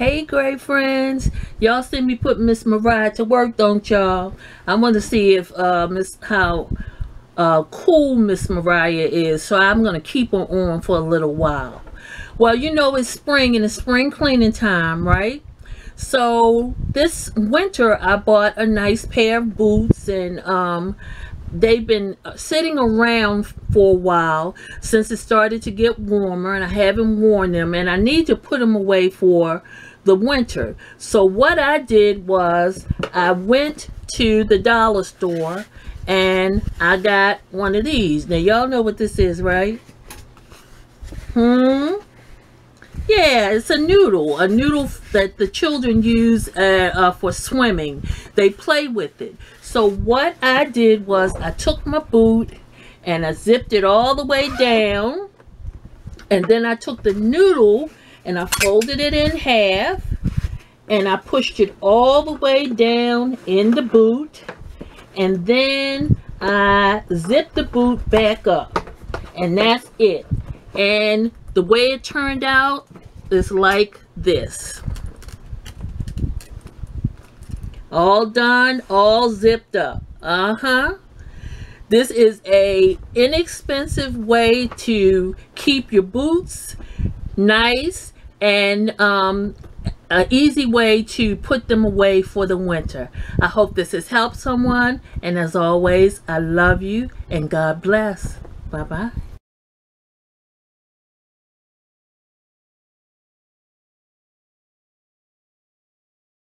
Hey, great friends. Y'all see me put Miss Mariah to work, don't y'all? I want to see if uh, Miss how uh, cool Miss Mariah is. So I'm going to keep her on for a little while. Well, you know it's spring and it's spring cleaning time, right? So this winter I bought a nice pair of boots and um, they've been sitting around for a while since it started to get warmer and I haven't worn them and I need to put them away for the winter. So what I did was I went to the dollar store and I got one of these. Now y'all know what this is, right? Hmm? Yeah, it's a noodle, a noodle that the children use uh, uh, for swimming. They play with it. So what I did was I took my boot and I zipped it all the way down. And then I took the noodle and I folded it in half and I pushed it all the way down in the boot and then I zipped the boot back up and that's it. And the way it turned out is like this. All done all zipped up. Uh-huh. This is a inexpensive way to keep your boots nice and um, an easy way to put them away for the winter. I hope this has helped someone. And as always, I love you and God bless. Bye-bye.